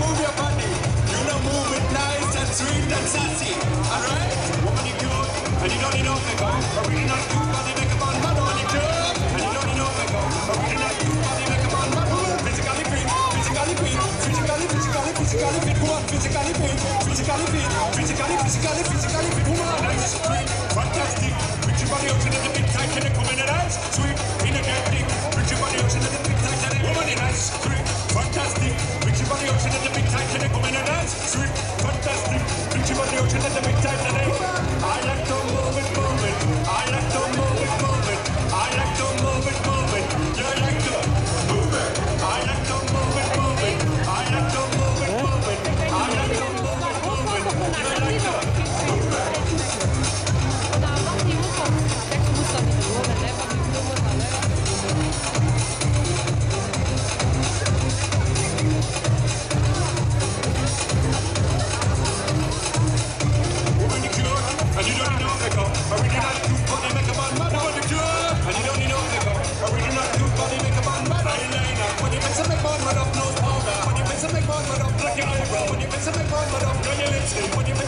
move your body. You know, move it nice and sweet and sassy. Alright? Woman, you good. And you don't need no make. A really nice cute body make up on mud. Woman, you cute. And you don't need no make. A really nice cute body make man. on mud. Physically fit. Physically fit. Physically, physically, physically fit. Woman, physically fit. Physically fit. Physically, physically, physically fit. Woman, nice, sweet, fantastic. Put your body out into the big tight. Can you come in and? Sweet. Ultima Newton at the big time today. Будем